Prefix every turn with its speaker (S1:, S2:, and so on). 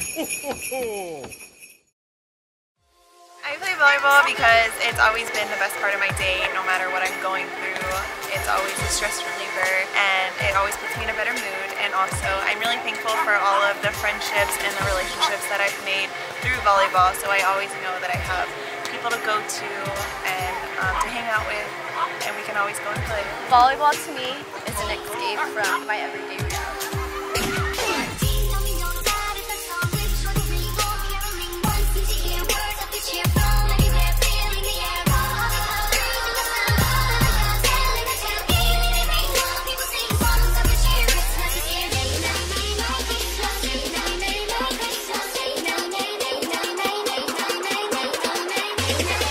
S1: I play volleyball because it's always been the best part of my day, no matter what I'm going through. It's always a stress reliever and it always puts me in a better mood. And also, I'm really thankful for all of the friendships and the relationships that I've made through volleyball. So I always know that I have people to go to and um, to hang out with, and we can always go and play.
S2: Volleyball to me is an escape from my everyday routine. Yeah.